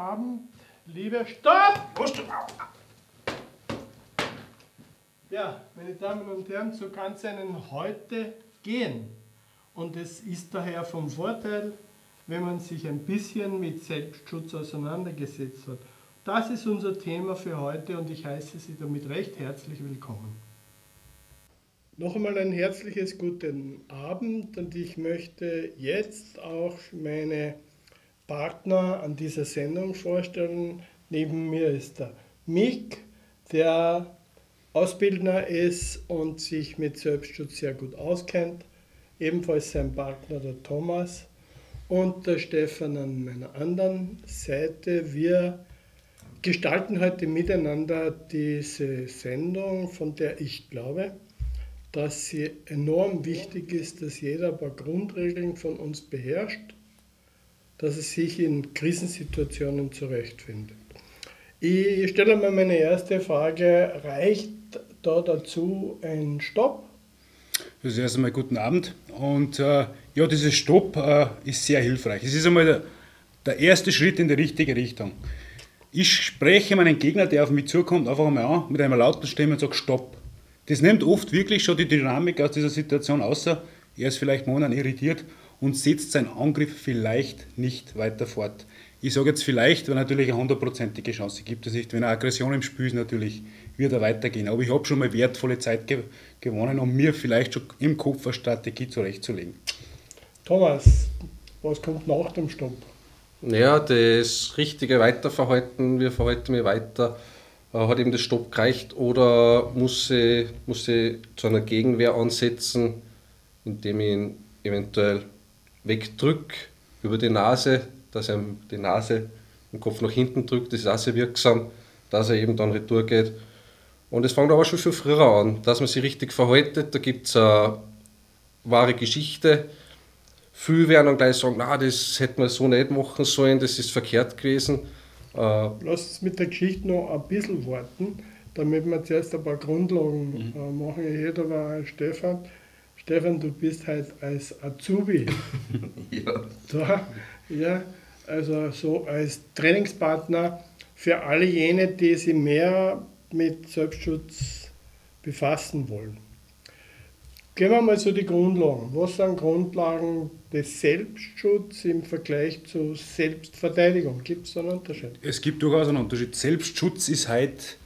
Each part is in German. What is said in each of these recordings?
Guten Abend, liebe Stopp! Ja, meine Damen und Herren, so kann es einen heute gehen. Und es ist daher vom Vorteil, wenn man sich ein bisschen mit Selbstschutz auseinandergesetzt hat. Das ist unser Thema für heute und ich heiße Sie damit recht herzlich willkommen. Noch einmal ein herzliches guten Abend und ich möchte jetzt auch meine Partner an dieser Sendung vorstellen. Neben mir ist der Mick, der Ausbildner ist und sich mit Selbstschutz sehr gut auskennt. Ebenfalls sein Partner der Thomas und der Stefan an meiner anderen Seite. Wir gestalten heute miteinander diese Sendung, von der ich glaube, dass sie enorm wichtig ist, dass jeder ein paar Grundregeln von uns beherrscht dass es sich in Krisensituationen zurechtfindet. Ich stelle mal meine erste Frage, reicht da dazu ein Stopp? Das ist erst einmal guten Abend. Und äh, ja, dieses Stopp äh, ist sehr hilfreich. Es ist einmal der, der, erste Schritt in die richtige Richtung. Ich spreche meinen Gegner, der auf mich zukommt, einfach einmal an mit einer lauten Stimme und sage Stopp. Das nimmt oft wirklich schon die Dynamik aus dieser Situation außer. Er ist vielleicht momentan irritiert und setzt seinen Angriff vielleicht nicht weiter fort. Ich sage jetzt vielleicht, weil natürlich eine hundertprozentige Chance gibt es nicht. Wenn eine Aggression im Spiel ist, natürlich wird er weitergehen. Aber ich habe schon mal wertvolle Zeit ge gewonnen, um mir vielleicht schon im Kopf eine Strategie zurechtzulegen. Thomas, was kommt nach dem Stopp? Ja, das richtige Weiterverhalten, wir verhalten wir weiter, äh, hat eben das Stopp gereicht oder muss ich, muss ich zu einer Gegenwehr ansetzen, indem ich ihn eventuell wegdrücke über die Nase, dass er die Nase den Kopf nach hinten drückt, das ist auch sehr wirksam, dass er eben dann retour geht. Und es fängt aber schon viel früher an, dass man sich richtig verhaltet. Da gibt es eine wahre Geschichte. Viele werden dann gleich sagen, na, das hätte man so nicht machen sollen, das ist verkehrt gewesen. Äh, Lass uns mit der Geschichte noch ein bisschen warten, damit wir zuerst ein paar Grundlagen mhm. Äh, machen. Jeder war Stefan. Stefan, du bist halt als Azubi ja. da. Ja, also so als Trainingspartner für alle jene, die sich mehr mit Selbstschutz befassen wollen. Gehen wir mal zu den Grundlagen. Was sind Grundlagen des Selbstschutzes im Vergleich zu Selbstverteidigung? Gibt es da einen Unterschied? Es gibt durchaus einen Unterschied. Selbstschutz ist halt,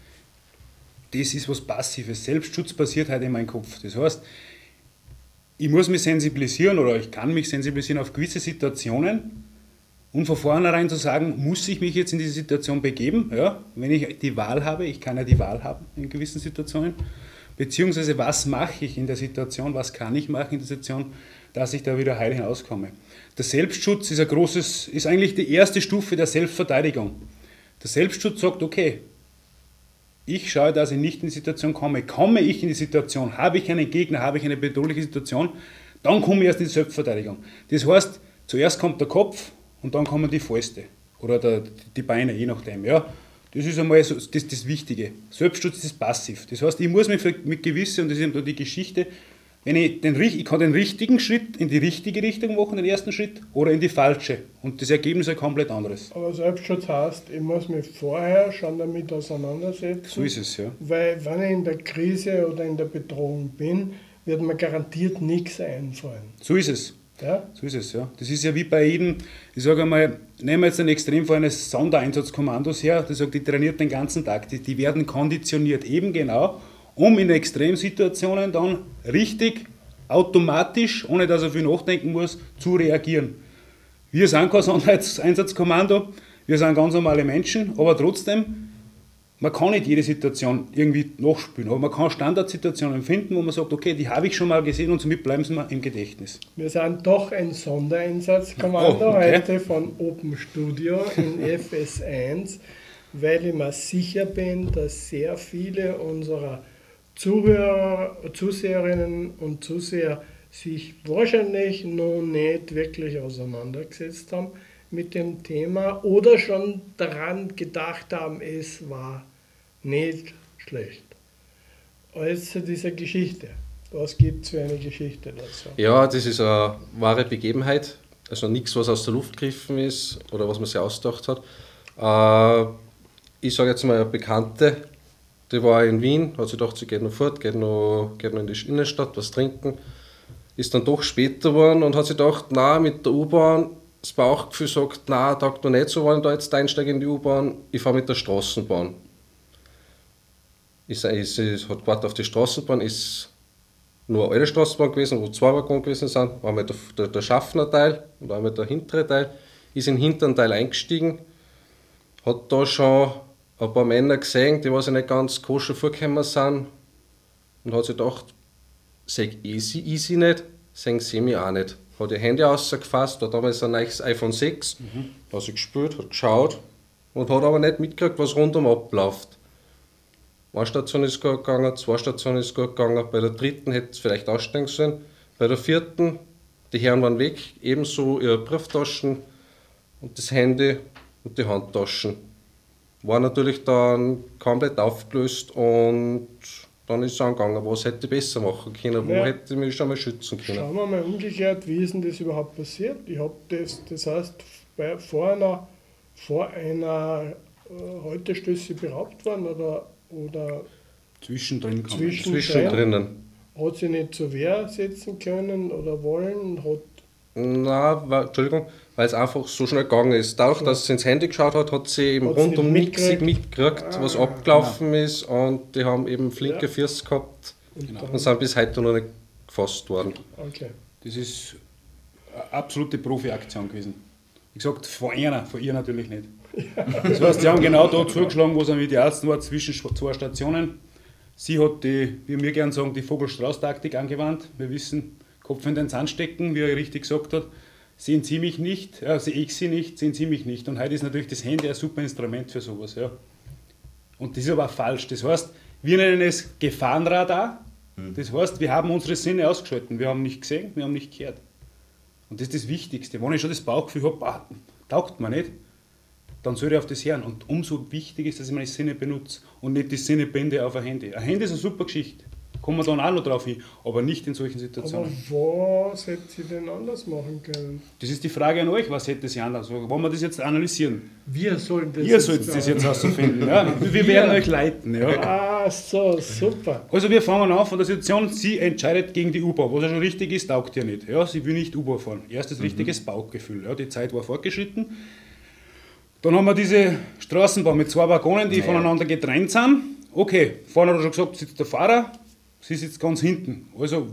das ist was Passives. Selbstschutz passiert halt in meinem Kopf. Das heißt, ich muss mich sensibilisieren oder ich kann mich sensibilisieren auf gewisse Situationen und von vornherein zu sagen, muss ich mich jetzt in diese Situation begeben, ja, wenn ich die Wahl habe, ich kann ja die Wahl haben in gewissen Situationen, beziehungsweise was mache ich in der Situation, was kann ich machen in der Situation, dass ich da wieder heil hinauskomme. Der Selbstschutz ist ein großes, ist eigentlich die erste Stufe der Selbstverteidigung. Der Selbstschutz sagt, okay, ich schaue, dass ich nicht in die Situation komme. Komme ich in die Situation, habe ich einen Gegner, habe ich eine bedrohliche Situation, dann komme ich erst in die Selbstverteidigung. Das heißt, zuerst kommt der Kopf und dann kommen die Fäuste oder der, die Beine, je nachdem. Ja. Das ist einmal so, das, das Wichtige. Selbstschutz ist passiv. Das heißt, ich muss mich mit gewisse, und das ist eben die Geschichte, wenn ich, den, ich kann den richtigen Schritt in die richtige Richtung machen, den ersten Schritt, oder in die falsche. Und das Ergebnis ist ein komplett anderes. Aber Selbstschutz heißt, ich muss mich vorher schon damit auseinandersetzen. So ist es, ja. Weil wenn ich in der Krise oder in der Bedrohung bin, wird mir garantiert nichts einfallen. So ist es. Ja? So ist es, ja. Das ist ja wie bei jedem, ich sage einmal, nehmen wir jetzt ein Extremfall eines Sondereinsatzkommandos her, das sagt, die trainiert den ganzen Tag, die, die werden konditioniert, eben genau, um in Extremsituationen dann richtig, automatisch, ohne dass er viel nachdenken muss, zu reagieren. Wir sind kein Sondereinsatzkommando, wir sind ganz normale Menschen, aber trotzdem, man kann nicht jede Situation irgendwie nachspielen, aber man kann Standardsituationen finden, wo man sagt, okay, die habe ich schon mal gesehen und somit bleiben sie mir im Gedächtnis. Wir sind doch ein Sondereinsatzkommando oh, okay. heute von Open Studio in FS1, weil ich mir sicher bin, dass sehr viele unserer Zuhörer, Zuseherinnen und Zuseher sich wahrscheinlich noch nicht wirklich auseinandergesetzt haben mit dem Thema oder schon daran gedacht haben, es war nicht schlecht. Als zu dieser Geschichte. Was gibt es für eine Geschichte dazu? Ja, das ist eine wahre Begebenheit. Also nichts, was aus der Luft gegriffen ist oder was man sich ausgedacht hat. Äh, ich sage jetzt mal eine Bekannte, die war in Wien, hat sich gedacht, sie geht noch fort, geht noch, geht noch in die Innenstadt, was trinken. Ist dann doch später geworden und hat sich gedacht, na mit der U-Bahn, das Bauchgefühl sagt, na taugt mir nicht so, wenn ich da jetzt einsteige in die U-Bahn, ich fahre mit der Straßenbahn. Ist, ist, ist, hat gewartet auf die Straßenbahn, ist nur eine Straßenbahn gewesen, wo zwei Waggons gewesen sind, einmal der, der, der Schaffnerteil und einmal der hintere Teil, ist in den hinteren Teil eingestiegen, hat da schon ein paar Männer gesehen, die was nicht ganz koscher vorgekommen sind und hat sich gedacht, sag ich sie, sie nicht, sehen sie mich auch nicht. Hat ihr Handy rausgefasst, hat damals ein neues iPhone 6, mhm. hat sie gespielt, hat geschaut und hat aber nicht mitgekriegt, was rundum abläuft. Eine Station ist gut gegangen, zwei Stationen ist gut gegangen, bei der dritten hätte es vielleicht aussteigen sollen, bei der vierten, die Herren waren weg, ebenso ihre Brieftaschen und das Handy und die Handtaschen. War natürlich dann komplett aufgelöst und dann ist es angegangen, was hätte ich besser machen können, wo ja. hätte ich mich schon mal schützen können. Schauen wir mal umgekehrt, wie ist denn das überhaupt passiert? Ich habe das, das heißt, bei, vor einer, vor einer äh, Haltestöße beraubt worden oder oder zwischendrin, zwischendrin, zwischendrin. Hat sie nicht zur Wehr setzen können oder wollen? Hat Nein, Entschuldigung, weil es einfach so schnell gegangen ist. Dadurch, so. dass sie ins Handy geschaut hat, hat sie eben hat rundum nichts mitgekriegt, ah, was abgelaufen genau. ist und die haben eben flinke ja. Füße gehabt genau. und sind bis heute noch nicht gefasst worden. Okay. Das ist eine absolute Profi-Aktion gewesen. Wie gesagt, von einer, von ihr natürlich nicht. Das heißt, sie haben genau da zugeschlagen, wo es am idealsten war, zwischen zwei Stationen. Sie hat die, wie wir gerne sagen, die Vogelstrauß-Taktik angewandt. Wir wissen, Kopf in den Sand stecken, wie er richtig gesagt hat. Sehen Sie mich nicht, ja, sehe ich Sie nicht, sehen Sie mich nicht. Und heute ist natürlich das Handy ein super Instrument für sowas. Ja. Und das ist aber falsch. Das heißt, wir nennen es Gefahrenradar. Hm. Das heißt, wir haben unsere Sinne ausgeschalten. Wir haben nicht gesehen, wir haben nicht gehört. Und das ist das Wichtigste. Wenn ich schon das Bauchgefühl habe, ah, taugt mir nicht, dann soll ich auf das hören. Und umso wichtiger ist, dass ich meine Sinne benutze und nicht die Sinnebände auf ein Handy. Ein Handy ist eine super Geschichte. Kommen wir dann auch noch drauf hin, aber nicht in solchen Situationen. Aber was hätte sie denn anders machen können? Das ist die Frage an euch, was hätte sie anders machen Wollen wir das jetzt analysieren? Wir sollen das Ihr sollt das jetzt herausfinden. Ja? Wir, wir werden euch leiten. Ja. Ah, so, super. Also wir fangen an von der Situation, sie entscheidet gegen die U-Bahn. Was ja schon richtig ist, taugt ihr nicht. Ja, sie will nicht U-Bahn fahren. Erstes mhm. richtiges Bauchgefühl. Ja, die Zeit war fortgeschritten. Dann haben wir diese Straßenbahn mit zwei Waggonen, die naja. voneinander getrennt sind. Okay, vorne hat er schon gesagt, sitzt der Fahrer, sie sitzt ganz hinten. Also,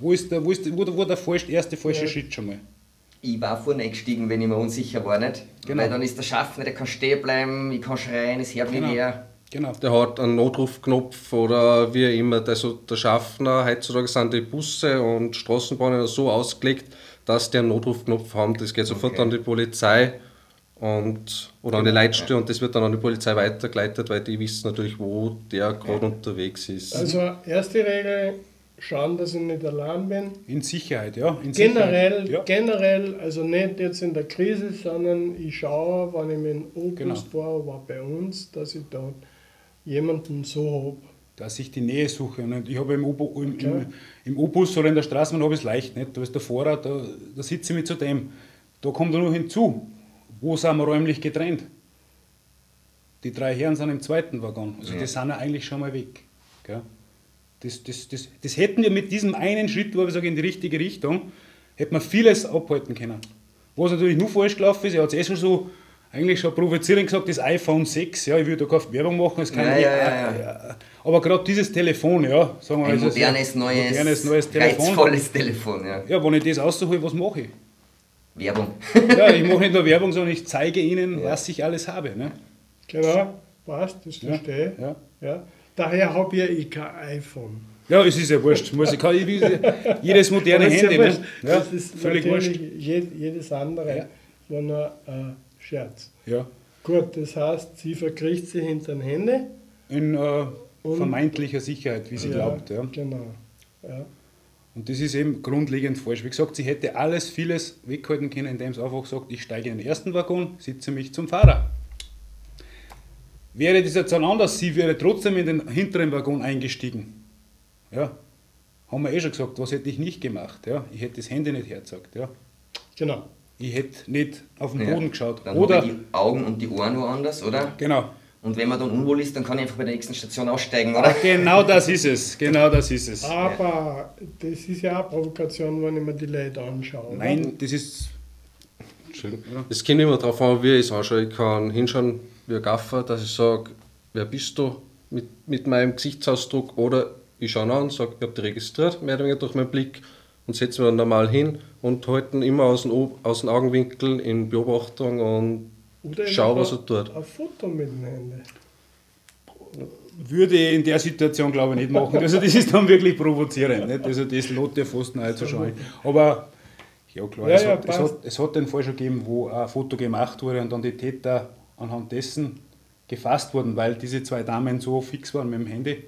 wo ist der, wo ist der, wo der, wo der falsch, erste falsche ja. Schritt schon mal? Ich war vorne eingestiegen, wenn ich mir unsicher war, nicht? Genau. Weil dann ist der Schaffner, der kann stehen bleiben, ich kann schreien, es hört genau. nicht mehr. Genau. Der hat einen Notrufknopf oder wie immer. Also der Schaffner, heutzutage sind die Busse und Straßenbahnen so ausgelegt, dass die einen Notrufknopf haben. Das geht sofort okay. an die Polizei und, oder an die genau. Leitstelle und das wird dann an die Polizei weitergeleitet, weil die wissen natürlich, wo der gerade ja. unterwegs ist. Also erste Regel, schauen, dass ich nicht allein bin. In Sicherheit, ja. In generell, Sicherheit. Ja. generell, also nicht jetzt in der Krise, sondern ich schaue, wenn ich mit dem Obus genau. fahre, war bei uns, dass ich dort jemanden so habe. Dass ich die Nähe suche. Und ich habe im, U im, okay. im, im U-Bus oder in der Straßenbahn habe ich es leicht. Nicht? Da ist der Fahrer, da, da sitze ich mit zu dem. Da kommt er noch hinzu wo sind wir räumlich getrennt? Die drei Herren sind im zweiten Waggon. Also ja. die sind ja eigentlich schon mal weg. Gell? Das, das, das, das hätten wir mit diesem einen Schritt, wo wir sagen, in die richtige Richtung, hätten wir vieles abhalten können. Was natürlich nur falsch gelaufen ist, er hat es eh schon so eigentlich schon provozierend gesagt, das iPhone 6, ja, ich würde da keine Werbung machen, es kann ja, ja, ja, Aber gerade dieses Telefon, ja, sagen wir Ein also modernes, neues, modernes, neues Telefon. Reizvolles Telefon, ja. Ja, wenn ich das raushole, was mache ich? Werbung. ja, ich mache nicht nur Werbung, sondern ich zeige Ihnen, ja. was ich alles habe. Ne? Genau, passt, das verstehe ich. Ja. Ja. Daher habe ich eh kein iPhone. Ja, es ist ja wurscht. Muss ich, kann, jedes moderne Handy. Ja, ne? ja, das ist völlig wurscht. Jedes andere ja. war nur ein Scherz. Ja. Gut, das heißt, sie verkriecht sich hinter den Hände. In äh, vermeintlicher Sicherheit, wie sie ja, glaubt. Ja. Genau. Ja. Und das ist eben grundlegend falsch. Wie gesagt, sie hätte alles, vieles weghalten können, indem sie einfach sagt, ich steige in den ersten Waggon, sitze mich zum Fahrer. Wäre das jetzt anders, sie wäre trotzdem in den hinteren Waggon eingestiegen. Ja, haben wir eh schon gesagt, was hätte ich nicht gemacht. Ja? Ich hätte das Handy nicht hergezeigt. Ja? Genau. ich hätte nicht auf den Ja. Boden geschaut. Dann Oder, habe ich die Augen und die Ohren woanders, oder? genau, Und wenn man dann unwohl ist, dann kann ich einfach bei der nächsten Station aussteigen, oder? genau das ist es, genau das ist es. Aber das ist ja auch Provokation, wenn ich mir die Leute anschaue. oder? Nein, das ist, Schön. Es kommt immer darauf an, wie ich es anschaue. Ich kann hinschauen wie ein Gaffer, dass ich sage, wer bist du mit, mit meinem Gesichtsausdruck oder ich schaue ihn an und sage, ich habe dich registriert, mehr oder weniger durch meinen Blick und setze mich dann normal hin und halten immer aus dem, aus dem Augenwinkel in Beobachtung und Oder schau, was er tut. Ein Foto mit den Händen. würde ich in der Situation glaube ich nicht machen. Also das ist dann wirklich provozierend. Nicht? Also das lädt ja fast neu zu schauen. Aber ja klar, Ja, es, ja, hat, es, hat, es hat den Fall schon gegeben, wo ein Foto gemacht wurde und dann die Täter anhand dessen gefasst wurden, weil diese zwei Damen so fix waren mit dem Handy.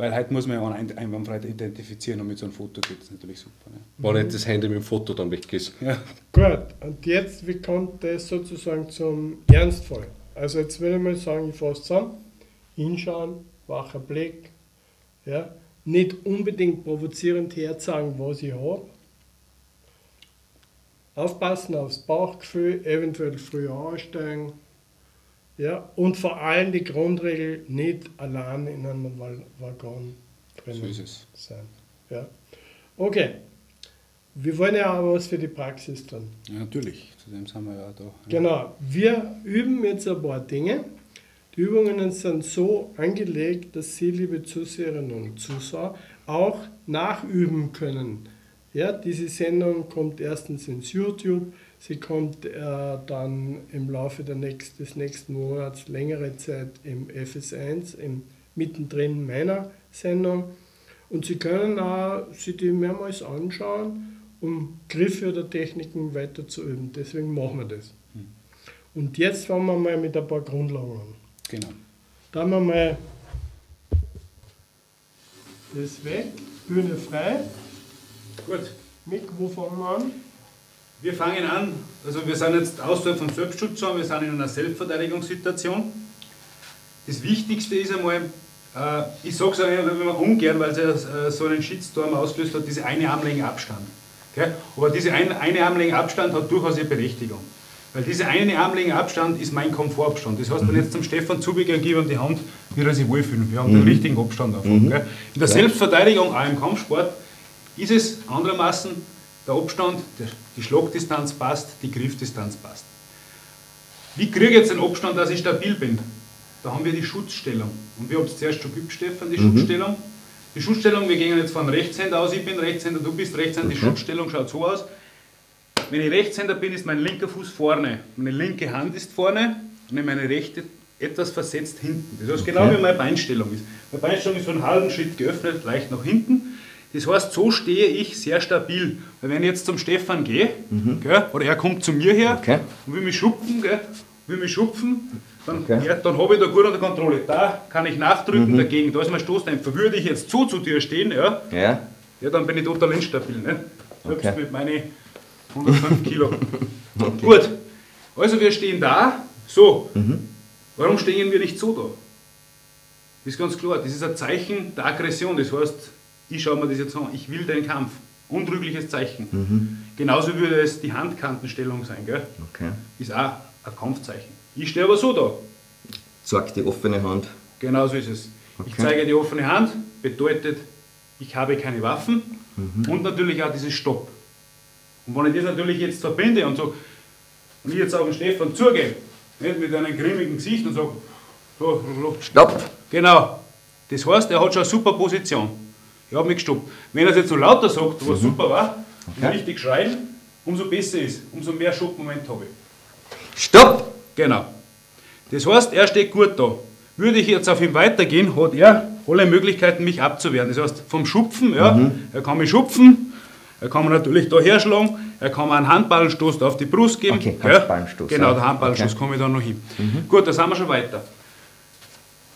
Weil heute muss man ja einen einwandfrei identifizieren und mit so einem Foto geht es natürlich super. Ne? wenn nicht das Handy mit dem Foto dann weg ist. Ja. Gut, und jetzt, wie kommt das sozusagen zum Ernstfall? Also jetzt will ich mal sagen, ich fasse zusammen, hinschauen, wacher Blick, ja, nicht unbedingt provozierend herzeigen, was ich habe. Aufpassen aufs Bauchgefühl, eventuell früher aussteigen. Ja, und vor allem die Grundregel, nicht allein in einem Waggon drinnen So sein. Ja. Okay, wir wollen ja auch was für die Praxis tun. ja, natürlich. Zu dem sind wir ja da. Genau, wir üben jetzt ein paar Dinge. Die Übungen sind so angelegt, dass Sie, liebe Zuseherinnen und Zuschauer, auch nachüben können. Ja, diese Sendung kommt erstens ins YouTube, sie kommt äh, dann im Laufe nächst, des nächsten Monats längere Zeit im FS1, im, mittendrin meiner Sendung. Und Sie können auch sich die mehrmals anschauen, um Griffe oder Techniken weiter zu üben. Deswegen machen wir das. Und jetzt fangen wir mal mit ein paar Grundlagen an. Genau. Da haben wir mal das weg, Bühne frei. Gut. Mick, wo fangen wir an? Wir fangen an, also wir sind jetzt außerhalb vom Selbstschutz, wir sind in einer Selbstverteidigungssituation. Das Wichtigste ist einmal, äh, ich sage es auch immer ungern, weil es ja äh, so einen Shitstorm ausgelöst hat, diese eine Armlänge Abstand. Gell? Aber diese ein, eine Armlänge Abstand hat durchaus ihre Berechtigung. Weil diese eine Armlänge Abstand ist mein Komfortabstand. Das heißt, wenn ich jetzt zum Stefan und gebe ihm die Hand, wird er sich wohlfühlen. Wir haben den richtigen Abstand davon. Gell? In der Selbstverteidigung, auch im Kampfsport, ist es anderermaßen der Abstand, die Schlagdistanz passt, die Griffdistanz passt. Wie kriege ich jetzt den Abstand, dass ich stabil bin? Da haben wir die Schutzstellung. Und wir haben es zuerst schon geübt, Stefan, die Schutzstellung. Die Schutzstellung, wir gehen jetzt von Rechtshänder aus, ich bin Rechtshänder, du bist Rechtshänder, die Schutzstellung schaut so aus. Wenn ich Rechtshänder bin, ist mein linker Fuß vorne, meine linke Hand ist vorne und meine rechte etwas versetzt hinten. Das heißt, genau wie meine Beinstellung ist. Meine Beinstellung ist so einen halben Schritt geöffnet, leicht nach hinten. Das heißt, so stehe ich sehr stabil. Weil wenn ich jetzt zum Stefan gehe, gell, oder er kommt zu mir her Okay. und will mich schupfen, gell, will mich schupfen, dann, Okay. ja, dann habe ich da gut unter Kontrolle. Da kann ich nachdrücken dagegen, da ist mein Stoßdämpfer. Würde ich jetzt so zu dir stehen, ja, Ja? ja, dann bin ich total instabil. Ne? Selbst Okay. mit meinen 105 Kilo. Gut, also wir stehen da, so. Warum stehen wir nicht so da? Das ist ganz klar, das ist ein Zeichen der Aggression. Das heißt, ich schaue mir das jetzt an, ich will den Kampf. Untrügliches Zeichen. Genauso würde es die Handkantenstellung sein. Gell? Okay. Ist auch ein Kampfzeichen. Ich stehe aber so da. Zeig die offene Hand. Genau so ist es. Ich Okay. zeige die offene Hand, bedeutet, ich habe keine Waffen und natürlich auch dieses Stopp. Und wenn ich das natürlich jetzt verbinde und so, und ich jetzt auf den Stefan zugehe, nicht, mit einem grimmigen Gesicht und sage, so, so, so, Stopp! genau. Das heißt, er hat schon eine super Position. Ich habe mich gestoppt. Wenn er es jetzt noch lauter sagt, was super war, und Okay. richtig schreien, umso besser ist, umso mehr Schockmoment habe ich. Stopp! Genau. Das heißt, er steht gut da. Würde ich jetzt auf ihn weitergehen, hat er alle Möglichkeiten, mich abzuwehren. Das heißt, vom Schupfen, ja, er kann mich schupfen, er kann mir natürlich da herschlagen, er kann mir einen Handballenstoß auf die Brust geben. Okay? Handballenstoß, Genau, ja. der Handballenstoß Okay. komme ich da noch hin. Gut, da sind wir schon weiter.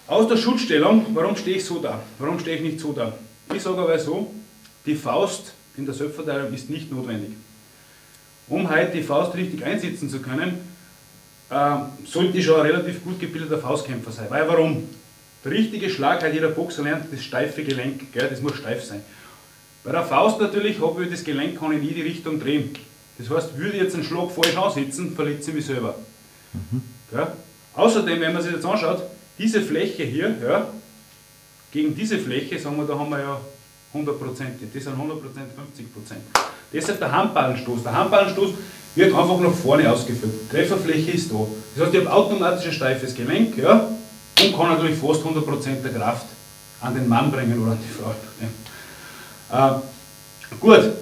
Aus der Schutzstellung, warum stehe ich so da? Warum stehe ich nicht so da? Ich sage aber so, die Faust in der Selbstverteidigung ist nicht notwendig. Um heute die Faust richtig einsetzen zu können, äh, sollte ich schon ein relativ gut gebildeter Faustkämpfer sein. Weil warum? Der richtige Schlag hat jeder Boxer lernt, das steife Gelenk, gell, das muss steif sein. Bei der Faust natürlich habe ich das Gelenk, kann ich in jede Richtung drehen. Das heißt, würde ich jetzt einen Schlag falsch ansetzen, verletze ich mich selber. Ja? Außerdem, wenn man sich jetzt anschaut, diese Fläche hier, ja, gegen diese Fläche, sagen wir, da haben wir ja 100%, das sind 100%, 50%. Deshalb der Handballenstoß. Der Handballenstoß wird einfach nach vorne ausgeführt. Die Trefferfläche ist da. Das heißt, ich habe automatisch ein steifes Gelenk ja, und kann natürlich fast 100% der Kraft an den Mann bringen oder an die Frau. Ja. Äh, gut,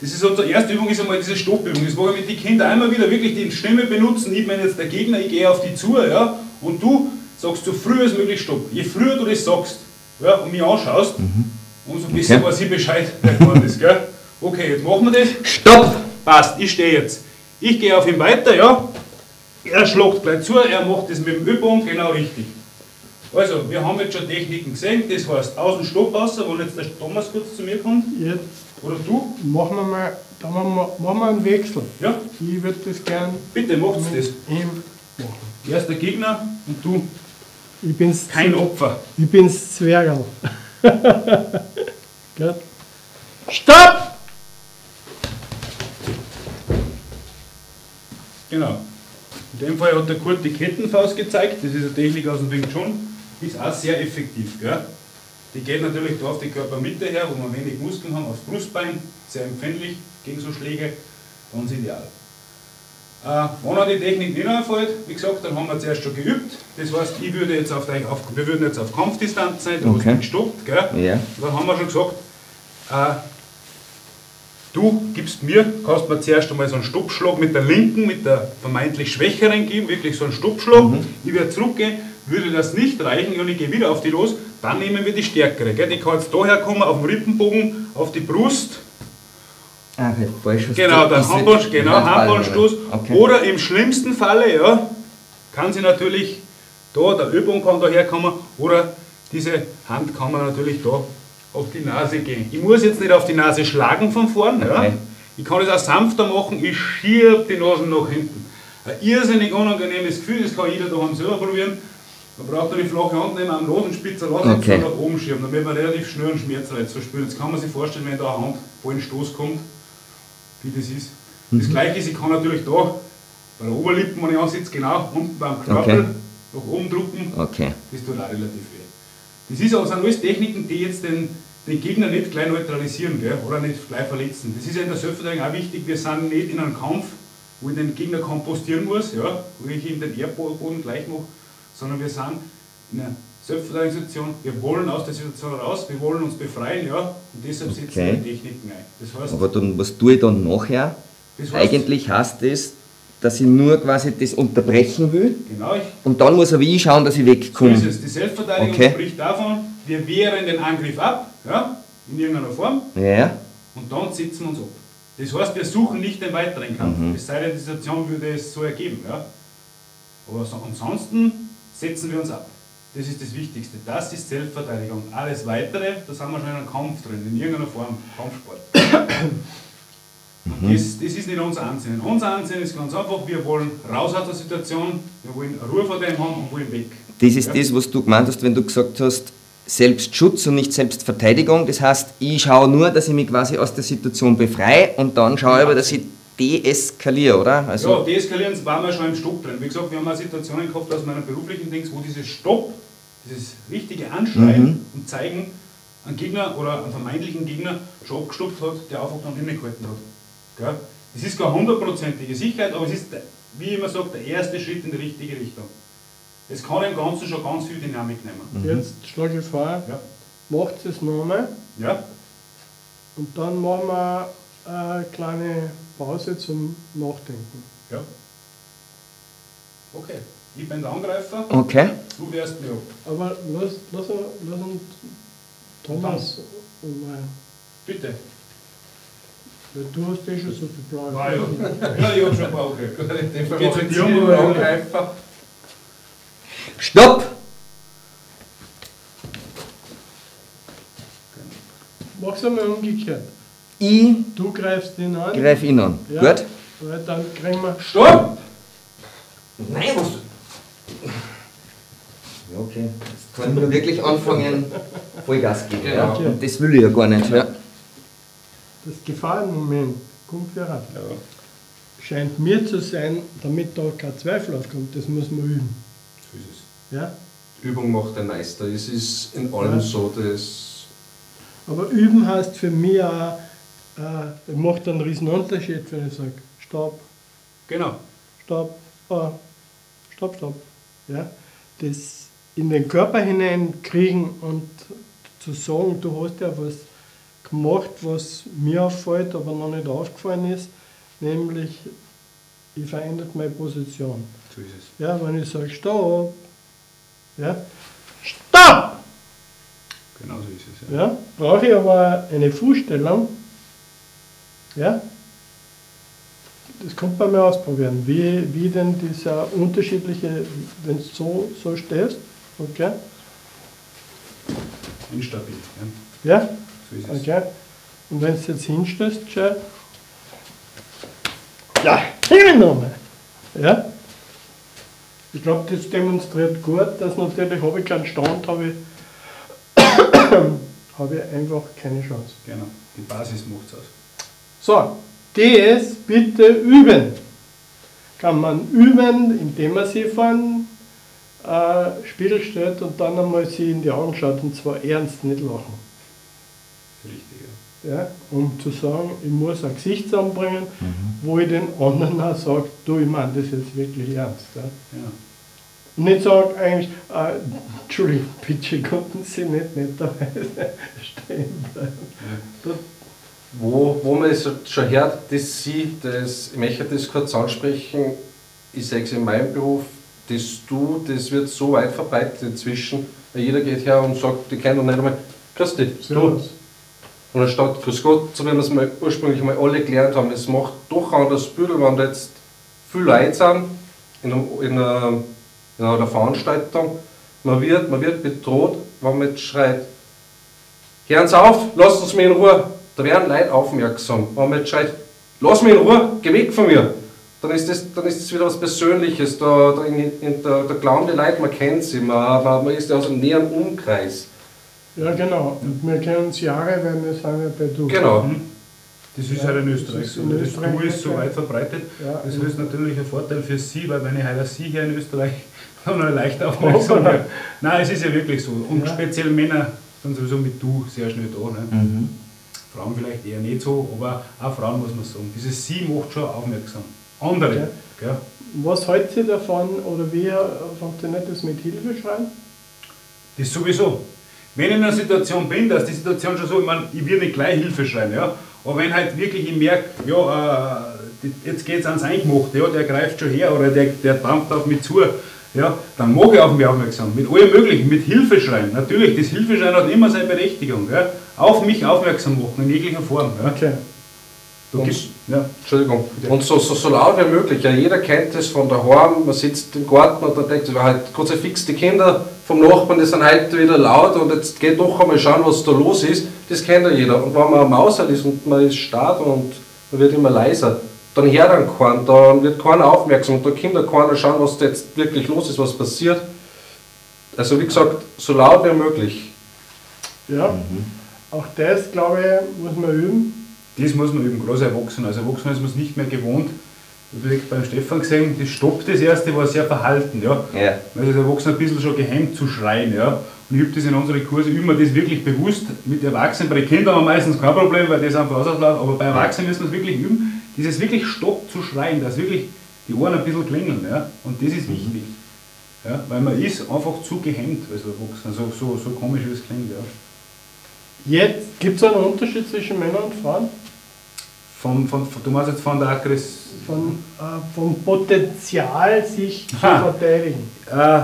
das ist unsere erste Übung, ist einmal diese Stoppübung. Das mache ich mit den Kindern einmal wieder wirklich die Stimme benutzen. Ich bin jetzt der Gegner, ich gehe auf die zu ja, und du sagst so früh als möglich Stopp. Je früher du das sagst ja, und mich anschaust, mhm. umso besser okay. weiß ich Bescheid, wer ist. Gell? Okay, jetzt machen wir das. Stopp! Passt, ich stehe jetzt. Ich gehe auf ihn weiter, ja. Er schlagt gleich zu, er macht das mit dem Übung genau richtig. Also, wir haben jetzt schon Techniken gesehen, das heißt, außen Stopp raus, wo jetzt der Thomas kurz zu mir kommt. Jetzt Oder du? machen wir mal, dann machen wir, machen wir einen Wechsel. Ja, Ich würde das gern bitte macht's das. ihm machen. Er ist der Gegner und du Ich bin's, kein Opfer. ich bin's Zwergerl. Stopp! Genau. In dem Fall hat der Kurt die Kettenfaust gezeigt, das ist eine Technik aus dem Wing Chun, ist auch sehr effektiv. Gell? Die geht natürlich da auf die Körpermitte her, wo wir wenig Muskeln haben, aufs Brustbein, sehr empfindlich gegen so Schläge, ganz ideal. Äh, wenn euch die Technik nicht einfällt, wie gesagt, dann haben wir zuerst schon geübt. Das heißt, ich würde jetzt auf, auf wir würden jetzt auf Kampfdistanz sein, du Okay. hast gestoppt. Gell? Ja. Dann haben wir schon gesagt, äh, du gibst mir, kannst mir zuerst einmal so einen Stoppschlag mit der linken, mit der vermeintlich schwächeren geben, wirklich so einen Stoppschlag. Ich werde zurückgehen, würde das nicht reichen und ich gehe wieder auf die los, dann nehmen wir die stärkere. Gell? Die kann jetzt daher kommen, auf den Rippenbogen, auf die Brust. Ah, falsch. hast Genau, der Handball, genau, Handball, Handballstoß. Okay. Oder im schlimmsten Falle, ja, kann sie natürlich da, der Übung kann da herkommen, oder diese Hand kann man natürlich da auf die Nase gehen. Ich muss jetzt nicht auf die Nase schlagen von vorn, ja. Okay. Ich kann es auch sanfter machen, ich schiebe die Nasen nach hinten. Ein irrsinnig unangenehmes Gefühl, das kann jeder daheim selber probieren. Man braucht nur die flache Hand nehmen, am Nasenspitzer lassen Okay. und nach oben schieben, damit man relativ schnell einen Schmerzreiz verspürt. Jetzt kann man sich vorstellen, wenn da eine Hand vor den Stoß kommt, wie das ist. Mhm. Das gleiche ist, ich kann natürlich da bei der Oberlippe, wenn ich ansitze, genau unten beim Knorpel Okay. nach oben drücken, Okay. das tut auch relativ weh. Das ist aber, sind alles Techniken, die jetzt den, den Gegner nicht gleich neutralisieren gell? oder nicht gleich verletzen. Das ist ja in der Selbstverteidigung auch wichtig, wir sind nicht in einem Kampf, wo ich den Gegner kompostieren muss, ja? wo ich ihm den Erdboden gleich mache, sondern wir sind in einer Selbstverteidigungssituation, wir wollen aus der Situation raus, wir wollen uns befreien ja? und deshalb setzen Okay. wir die Techniken ein. Das heißt, Aber dann, was tue ich dann nachher? das heißt Eigentlich heißt das, dass ich nur quasi das unterbrechen will genau, und dann muss aber ich schauen, dass ich So wegkomme. ist es. Die Selbstverteidigung Okay. spricht davon, wir wehren den Angriff ab, ja, in irgendeiner Form, Ja, und dann setzen wir uns ab. Das heißt, wir suchen nicht den weiteren Kampf, Mhm. es sei denn, die Situation würde es so ergeben. Ja. Aber so, ansonsten setzen wir uns ab. Das ist das Wichtigste. Das ist Selbstverteidigung. Alles Weitere, da sind wir schon in einem Kampf drin, in irgendeiner Form, Kampfsport. Und das, das ist nicht unser Ansinnen. Unser Ansinnen ist ganz einfach, wir wollen raus aus der Situation, wir wollen Ruhe vor dem haben und wollen weg. das ist Ja. das, was du gemeint hast, wenn du gesagt hast, Selbstschutz und nicht Selbstverteidigung. Das heißt, ich schaue nur, dass ich mich quasi aus der Situation befreie und dann schaue ich aber, dass ich deeskaliere, oder? ja, Also, deeskalieren waren wir schon im Stopp drin. Wie gesagt, wir haben auch Situationen gehabt aus meiner beruflichen Dings, wo dieses Stopp, dieses richtige Anschreien Mhm. und Zeigen einen Gegner oder einen vermeintlichen Gegner schon abgestopft hat, der einfach dann innegehalten hat. Gell? Das ist keine hundertprozentige Sicherheit, aber es ist, wie ich immer sage, der erste Schritt in die richtige Richtung. Es kann im Ganzen schon ganz viel Dynamik nehmen. Jetzt schlage ich vor, Ja. macht es nochmal ja? und dann machen wir eine kleine Pause zum Nachdenken. Ja. Okay. Ich bin der Angreifer, okay. du wärst mir ab. Aber lass, lass, lass uns Thomas mal. Bitte. Weil du hast eh schon so viel Blau. Ah, ja. ja, ich hab schon ein paar gekriegt. In dem Fall Geht's mache mit ich dir den oder? Angreifer. Stopp! Mach's einmal umgekehrt. Ich Du greifst ihn an. greife ihn an. Ja. Gut? Weil dann kriegen wir. Stopp! Nein, was? Ja, okay. Jetzt kann ich nur wirklich anfangen, Vollgas geben. Ja? Genau. Und das will ich ja gar nicht. Ja. Das Gefahrenmoment kommt raus. Ja. scheint mir zu sein, damit da kein Zweifel aufkommt. Das muss man üben. So ist es. Ja? Übung macht den Meister. Es ist in allem Ja. so, das Aber üben heißt für mich auch, äh, macht einen riesen Unterschied, wenn ich sage, stopp, Genau. stopp, ah, stopp, stopp. Ja? Das in den Körper hineinkriegen und zu sagen, du hast ja was gemacht, was mir auffällt, aber noch nicht aufgefallen ist, nämlich ich verändere meine Position. So ist es. Ja, wenn ich sage Stopp, ja, Stopp! Genau so ist es. Ja. Ja, brauche ich aber eine Fußstellung. Ja, das kommt man mal ausprobieren, wie, wie denn dieser unterschiedliche, wenn du so, so stehst, okay, Instabil. Ja. ja, So ist es. okay, und wenn du jetzt hinstellst, schau, ja, hingenommen, ja, ich glaube, das demonstriert gut, dass natürlich, habe ich keinen Stand, habe ich, habe ich einfach keine Chance. Genau. Die Basis macht es aus. So, das bitte üben. Kann man üben, indem man vor einen äh, Spiegel stellt und dann einmal sie in die Augen schaut und zwar ernst, nicht lachen. Richtig. Ja. Ja? Um zu sagen, ich muss ein Gesicht zusammenbringen, wo ich den anderen auch sage, du, ich meine das jetzt wirklich ernst. Ja? Ja. Und nicht sage eigentlich, äh, Entschuldigung, bitte konnten Sie nicht netterweise stehen bleiben. Das, Wo, wo man es schon hört, dass sie, das, ich möchte das kurz ansprechen, ich sage es in meinem Beruf, das Du, das wird so weit verbreitet inzwischen, weil jeder geht her und sagt, die kennen doch nicht einmal, grüß dich, du. Und anstatt grüß Gott, so wie wir es mal ursprünglich mal alle gelernt haben, es macht doch das Büdel, wenn da jetzt viele Leute sind in einer, in einer, in einer Veranstaltung, man wird, man wird bedroht, wenn man jetzt schreit, hören Sie auf, lasst uns mich in Ruhe. Da werden Leute aufmerksam. Wenn man jetzt schreit, lass mich in Ruhe, geh weg von mir. Dann ist das, dann ist das wieder was Persönliches. Da, da, in, in, da, da glauben die Leute, man kennt sie, man, man, man ist ja aus einem näheren Umkreis. Ja, genau. Und wir kennen uns Jahre, weil wir sind ja bei du. Genau. Mhm. Das ist Ja, halt in das Österreich ist so. in Das Österreich Du ist so weit verbreitet. Ja, Das ist natürlich ein Vorteil für Sie, weil wenn ich heute Sie hier in Österreich haben wir leicht aufmerksam wird. Nein, es ist ja wirklich so. Und Ja. speziell Männer sind sowieso mit Du sehr schnell da. Ne? Frauen vielleicht eher nicht so, aber auch Frauen muss man sagen. Dieses Sie macht schon aufmerksam. Andere. Ja. Gell? Was haltet ihr davon oder wie funktioniert das mit Hilfeschreien? Das sowieso. Wenn ich in einer Situation bin, dass die Situation schon so, ich meine, ich will nicht gleich Hilfe schreien, ja, aber wenn halt wirklich ich merke, ja, äh, jetzt geht es ans Eingemachte, ja, der greift schon her oder der, der dampft auf mich zu, ja, dann mag ich auf mich aufmerksam, mit allem Möglichen, mit Hilfe schreien. Natürlich, das Hilfeschreien hat immer seine Berechtigung, ja, auf mich aufmerksam machen, in jeglicher Form. Ja. Okay. Da Und- gibt's- ja. Entschuldigung. Und so, so, so laut wie möglich. Ja, jeder kennt das von daheim. Man sitzt im Garten und dann denkt, halt, kurz fix die Kinder vom Nachbarn, die sind heute wieder laut und jetzt geht doch einmal schauen, was da los ist. Das kennt ja jeder. Und wenn man am Mausern ist und man ist stark und man wird immer leiser, dann hört dann keiner, dann wird keiner aufmerksam und da Kinder keiner schauen, was da jetzt wirklich los ist, was passiert. Also wie gesagt, so laut wie möglich. Ja. Auch das, glaube ich, muss man üben. Das muss man üben, große Erwachsene. Als Erwachsener ist man es nicht mehr gewohnt. Ich habe beim Stefan gesehen, das Stopp das erste war sehr verhalten. Ja. Ja. Also als Erwachsener ein bisschen schon gehemmt zu schreien. Ja. Und ich habe das in unseren Kursen immer das wirklich bewusst mit Erwachsenen. Bei den Kindern haben wir meistens kein Problem, weil das einfach auslaufen. Aber bei Erwachsenen müssen wir es wirklich üben, dieses wirklich Stopp zu schreien, dass wirklich die Ohren ein bisschen klingeln. Ja. Und das ist wichtig. Ja. Weil man ist einfach zu gehemmt als Erwachsener, so, so, so komisch wie es klingt. Ja. Jetzt gibt es einen Unterschied zwischen Männern und Frauen? Von, von, du meinst jetzt von der Aggression. Von, äh, vom Potenzial, sich zu Ha. verteidigen. Äh,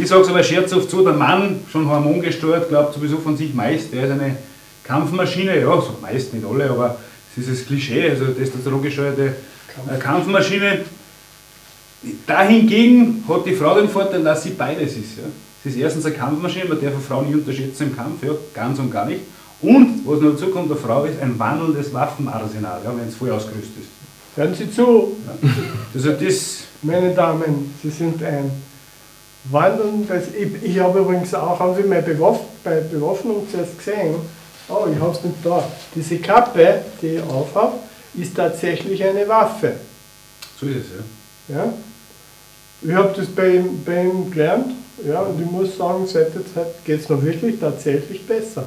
ich sage es aber scherzhaft so, der Mann, schon hormongesteuert, glaubt sowieso von sich meist, er ist eine Kampfmaschine, ja, so meist nicht alle, aber es ist das Klischee, also testosteron gesteuerte äh, Kampfmaschine. Dahingegen hat die Frau den Vorteil, dass sie beides ist. Ja. Sie ist erstens eine Kampfmaschine, man darf eine Frau nicht unterschätzen im Kampf, ja, ganz und gar nicht. Und, was noch dazu kommt, eine Frau ist ein wandelndes Waffenarsenal, ja, wenn es voll ausgerüstet ist. Hören Sie zu, Also das, meine Damen, Sie sind ein wandelndes. Ich, ich habe übrigens auch, haben Sie meine Bewaff bei Bewaffnung zuerst gesehen? Oh, ich habe es nicht da. Diese Kappe, die ich aufhabe, ist tatsächlich eine Waffe. So ist es, ja. Ja? Ich habe das bei ihm, bei ihm gelernt ja, und ich muss sagen, seit der Zeit geht es mir wirklich tatsächlich besser.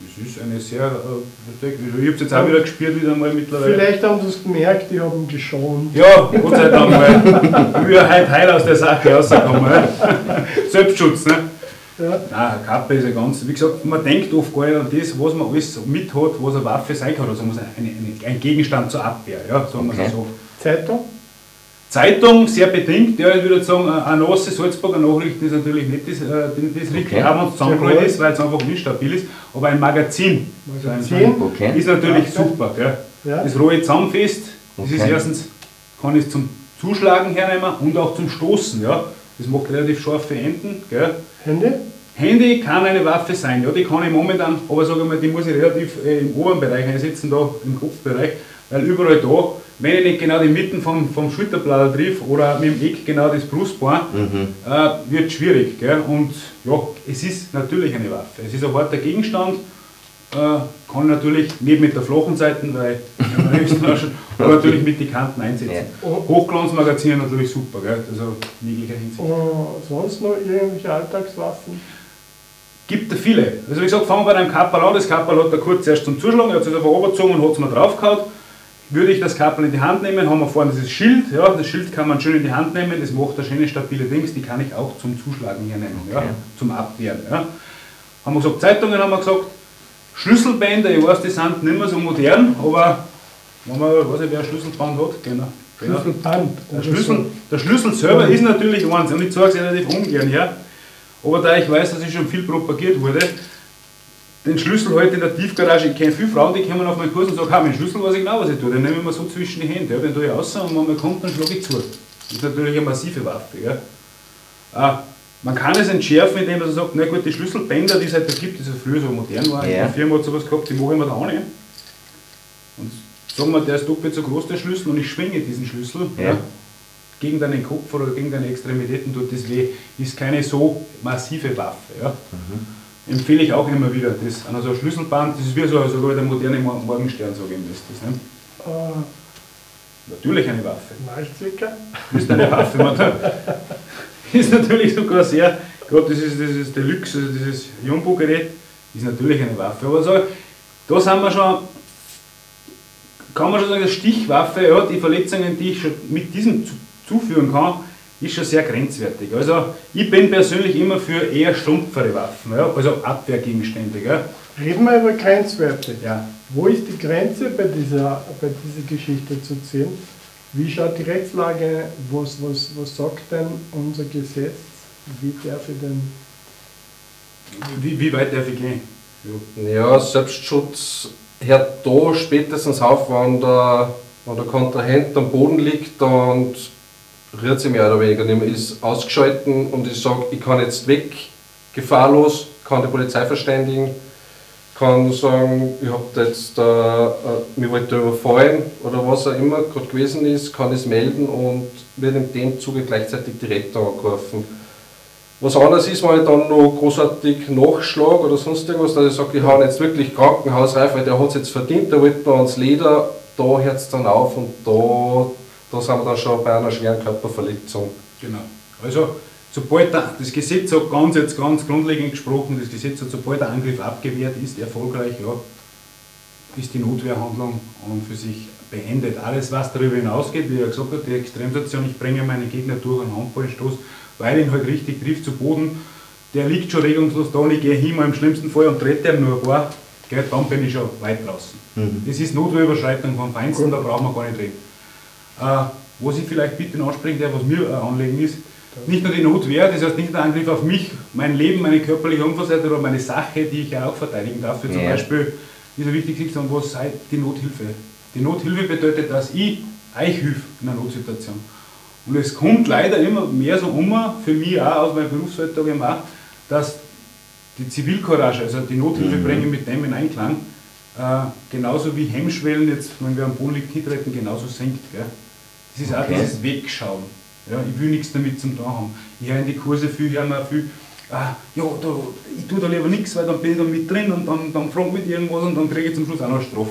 Das ist eine sehr. Äh, ich habe es jetzt auch wieder gespürt, wieder mal mittlerweile. Vielleicht haben sie es gemerkt, ich habe ihn geschont. Ja, Gott sei Dank, weil ich will heute heil aus der Sache rauskommen. Ja. Selbstschutz, ne? Ja. Nein, Kappe ist ja ganz. Wie gesagt, man denkt oft gar nicht an das, was man alles mit hat, was eine Waffe sein kann. Also ein, ein, ein Gegenstand zur Abwehr, ja, sagen wir Okay. so. Zeitung? Zeitung sehr bedingt, ja, ich würde sagen, eine nasse Salzburger Nachrichten ist natürlich nicht das, äh, das Richtige, Okay. auch wenn es zusammengerollt ist, weil es einfach instabil ist, aber ein Magazin, Magazin? Okay. ist natürlich Ja. super. Gell? Ja. Das rohe Zusammenfest, das ist Okay. erstens, kann ich es zum Zuschlagen hernehmen und auch zum Stoßen. Ja? Das macht relativ scharfe Enden. Gell? Handy? Handy kann eine Waffe sein, ja, die kann ich momentan, aber sage mal, die muss ich relativ äh, im oberen Bereich einsetzen, da im Kopfbereich, weil überall da, wenn ich nicht genau die Mitten vom, vom Schulterblatt triff oder mit dem Eck genau das Brustbein, äh, wird schwierig. Gell? Und ja, es ist natürlich eine Waffe. Es ist ein harter Gegenstand, äh, kann natürlich nicht mit der flachen Seite, weil schon, aber natürlich mit den Kanten einsetzen. Ja. Hochglanzmagazine natürlich super, gell? also in jeglicher Hinsicht. Oh, sonst noch irgendwelche Alltagswaffen? Gibt es viele. Also wie gesagt, fangen wir bei einem Kapperl an. Das Kapperl hat er kurz erst zum Zuschlagen, er hat es einfach runtergezogen und hat es mir draufgehauen. Würde ich das Kapperl in die Hand nehmen, haben wir vorne dieses Schild. Ja, das Schild kann man schön in die Hand nehmen, das macht eine schöne stabile Dings, die kann ich auch zum Zuschlagen hernehmen, ja, Okay. zum Abwehren. Ja. Haben wir gesagt, Zeitungen haben wir gesagt, Schlüsselbänder, ich weiß, die sind nicht mehr so modern, aber wenn man, weiß ich, wer ein Schlüsselband hat, genau. genau. Schlüsselband. Der Schlüssel, der Schlüssel selber ist natürlich eins und ich zeige es relativ ungern her. Aber da ich weiß, dass es schon viel propagiert wurde, den Schlüssel heute in der Tiefgarage, ich kenne viele Frauen, die kommen auf meinen Kurs und sagen, ha, mein Schlüssel weiß ich genau, was ich tue. Den nehme ich mir so zwischen die Hände, ja, den tue ich raus und wenn man kommt, dann schlage ich zu. Das ist natürlich eine massive Waffe. Ja. Ah, man kann es entschärfen, indem man sagt, na gut, die Schlüsselbänder, die es halt da gibt, die so früher so modern waren, Ja. die Firma hat sowas gehabt, die mache ich mir da an. Und sagen wir, der ist doppelt so groß, der Schlüssel, und ich schwinge diesen Schlüssel Ja. gegen deinen Kopf oder gegen deine Extremitäten tut das weh, ist keine so massive Waffe. Ja. Empfehle ich auch immer wieder. Das, also ein Schlüsselband, das ist wie so sogar der moderne Mor- Morgenstern, sage ich ihm das. das ne? Äh, Natürlich eine Waffe. Malzwicker? Ist eine Waffe. Man, ist natürlich sogar sehr, gerade das ist dieses Deluxe, also dieses Jumbo-Gerät, ist natürlich eine Waffe. Aber so, da sind wir schon, kann man schon sagen, Stichwaffe, ja, die Verletzungen, die ich schon mit diesem zu, zuführen kann, ist schon sehr grenzwertig. Also ich bin persönlich immer für eher stumpfere Waffen, ja, also Abwehrgegenstände. Gell? Reden wir über Grenzwerte. Ja. Wo ist die Grenze bei dieser, bei dieser Geschichte zu ziehen? Wie schaut die Rechtslage, was, was, was sagt denn unser Gesetz? Wie darf ich denn Wie, wie weit darf ich gehen? Ja. Ja, Selbstschutz hört da spätestens auf, wenn der, wenn der Kontrahent am Boden liegt und rührt sich mehr oder weniger nicht mehr, ist ausgeschalten und ich sage, ich kann jetzt weg, gefahrlos, kann die Polizei verständigen, kann sagen, ich habe jetzt, äh, mich wollte überfallen oder was auch immer gerade gewesen ist, kann es melden und wird in dem Zuge gleichzeitig die Rettung angerufen. Was anderes ist, wenn ich dann noch großartig nachschlage oder sonst irgendwas, dass ich sage, ich habe jetzt wirklich krankenhausreif, weil der hat es jetzt verdient, der wollte noch ans Leder, da hört es dann auf und da, da sind wir dann schon bei einer schweren Körperverletzung. Genau. Also, sobald der, das Gesetz hat ganz, jetzt ganz grundlegend gesprochen, das Gesetz hat, sobald der Angriff abgewehrt ist, erfolgreich, ja, ist die Notwehrhandlung an und für sich beendet. Alles, was darüber hinausgeht, wie er gesagt hat, die Extremsituation, ich bringe meinen Gegner durch einen Handballstoß, weil ihn halt richtig trifft zu Boden, der liegt schon regungslos da und ich gehe hin, mal im schlimmsten Fall und trete ihm nur ein paar, gell, dann bin ich schon weit draußen. Das ist Notwehrüberschreitung vom Feinsten, da brauchen wir gar nicht reden. Äh, was ich vielleicht bitte ansprechen darf, was mir ein Anliegen ist, nicht nur die Notwehr, das heißt nicht der Angriff auf mich, mein Leben, meine körperliche Unversehrtheit oder meine Sache, die ich ja auch verteidigen darf. Wie zum Ja. Beispiel ist ja wichtig zu sagen, was sei die Nothilfe. Die Nothilfe bedeutet, dass ich euch hilf in einer Notsituation. Und es kommt leider immer mehr so um, für mich auch aus meinem Berufsalltag auch, dass die Zivilcourage, also die Nothilfe bringe ich mit dem in Einklang, äh, genauso wie Hemmschwellen jetzt, wenn wir am Boden liegt, hintreten, genauso senkt. Gell? Das ist auch Okay. dieses Wegschauen. Ja, ich will nichts damit zum tun haben. Ich höre in die Kurse viel, höre mir viel, ah, ja, da, ich tue da lieber nichts, weil dann bin ich da mit drin und dann, dann fragt mich irgendwas und dann kriege ich zum Schluss auch noch eine Strafe.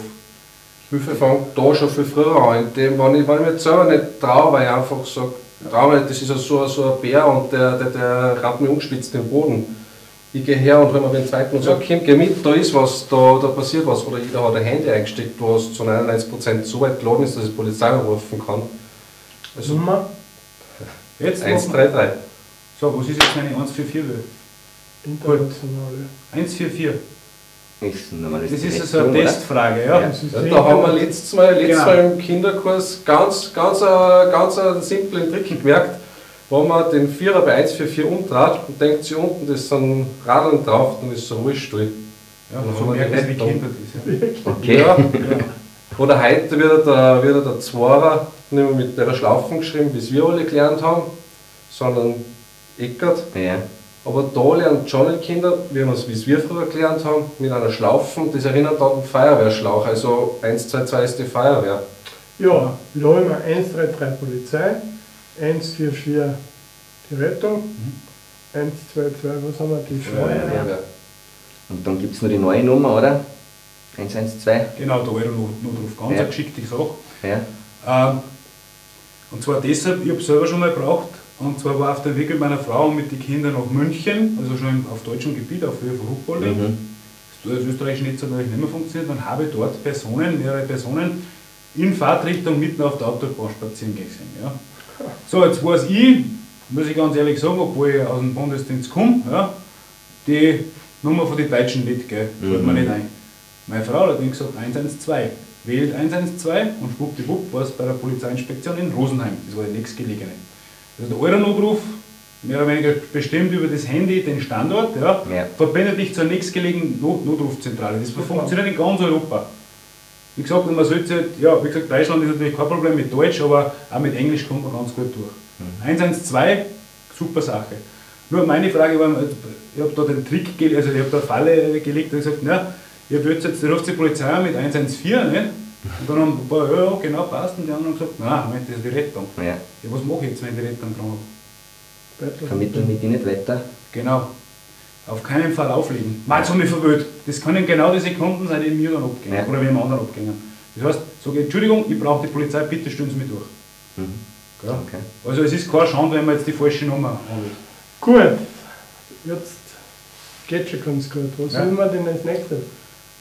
Hilfe fängt da schon viel früher an. Indem, wenn, ich, wenn ich mir selber nicht traue, weil ich einfach sage, traue nicht, das ist so, so ein Bär und der, der, der raubt mir umgespitzt den Boden. Ich gehe her und hole mir den zweiten und sage, komm, geh mit, da ist was, da, da passiert was. Oder jeder hat ein Handy eingesteckt, was zu 99% so weit geladen ist, dass ich die Polizei anrufen kann. Also Nummer Jetzt noch, 133. so, was ist jetzt meine 144? will? internationale. 144. Ist ein normales Das ist Gerät, so eine oder? Testfrage, ja. Ja. Da haben wir letztes Mal, letztes Genau. Mal im Kinderkurs ganz, ganz, äh, ganz einen simplen Trick gemerkt, wo man den Vierer bei 144 umdreht und denkt sich unten, das sind Radeln drauf, dann ist es ein Ruhestuhl. Ja, Dann so haben wir merken Sie, wie Kinder das ist. Okay. Ja. Ja. Oder heute wird der, wird der Zwarer nicht mehr mit der Schlaufen geschrieben, wie es wir alle gelernt haben, sondern Eckert. Ja. Aber da lernen schon die Kinder, wie wir es wie es wir früher gelernt haben, mit einer Schlaufen, das erinnert an den Feuerwehrschlauch, also 122 ist die Feuerwehr. Ja, wiederholen wir 133 Polizei, 144 die Rettung, 122, was haben wir, die Feuerwehr. Feuerwehr. Und dann gibt es noch die neue Nummer, oder? 112. Genau, da war noch, noch drauf. Ganz Ja. eine geschickte Sache. Ja. Ähm, und zwar deshalb, ich habe es selber schon mal gebraucht. Und zwar war auf dem Weg mit meiner Frau und mit den Kindern nach München, also schon auf deutschem Gebiet, auf Höhe von Hucpolding. Mhm. Das ist österreichischen Netz hat natürlich nicht mehr funktioniert. Dann habe ich dort Personen, mehrere Personen, in Fahrtrichtung mitten auf der Autobahn spazieren gesehen. Ja. So, jetzt weiß ich, muss ich ganz ehrlich sagen, obwohl ich aus dem Bundesdienst komme, ja, die Nummer von den Deutschen nicht, gell, fällt mir Mhm. nicht ein. Meine Frau hat allerdings gesagt 112. Wählt 112 und schwuppdiwupp war es bei der Polizeiinspektion in Rosenheim. Das war die nächstgelegene. Also der Euronotruf, mehr oder weniger bestimmt über das Handy den Standort, ja, Ja. verbindet dich zur nächstgelegenen Not Notrufzentrale. Das funktioniert in ganz Europa. Wie gesagt, und man sollte, halt- ja, wie gesagt, Deutschland ist natürlich kein Problem mit Deutsch, aber auch mit Englisch kommt man ganz gut durch. 112, super Sache. Nur meine Frage war, ich habe da den Trick, ge- also ich habe da eine Falle gelegt und gesagt, na, ihr würdet jetzt, ruft die Polizei an mit 114, nicht? Und dann haben ein paar, ja, ja, genau, passt. Und die anderen haben gesagt, nein, Moment, das ist die Rettung. Ja. Ja, was mache ich jetzt, wenn ich die Rettung dran habe? Vermitteln mit ihnen nicht weiter. Genau. Auf keinen Fall auflegen. Mal so mich verwöhnt. Das können genau die Sekunden sein, die mir dann abgehen. Ja. Oder wie im anderen abgehen. Das heißt, sage ich, Entschuldigung, ich brauche die Polizei, bitte stellen Sie mich durch. Mhm. Okay. Also es ist kein Schande, wenn man jetzt die falsche Nummer anwählt. Gut, jetzt geht schon ganz gut. Was Ja. will man denn als nächstes?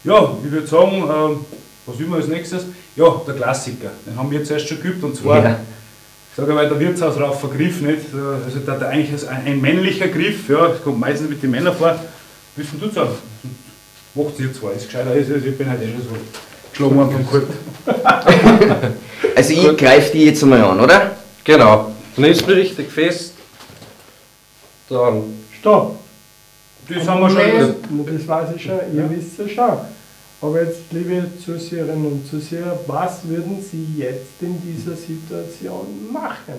Ja, ich würde sagen, ähm, was will man als nächstes? Ja, der Klassiker. Den haben wir zuerst schon geübt und zwar, Ja. Sage ich mal, der Wirtshausraufer Griff, nicht? Also der, der eigentlich ist ein, ein männlicher Griff, ja, das kommt meistens mit den Männern vor. Wie viel du sagen? Macht ihr zwar, ist gescheiter, als ich bin halt eh schon so geschlagen worden vom Kurt. Also ich greife die jetzt einmal an, oder? Genau. Dann ist mir richtig fest. Dann Stopp! Das haben wir schon. Das weiß ich schon, ihr wisst es schon. Aber jetzt, liebe Zuseherinnen und Zuseher, was würden Sie jetzt in dieser Situation machen?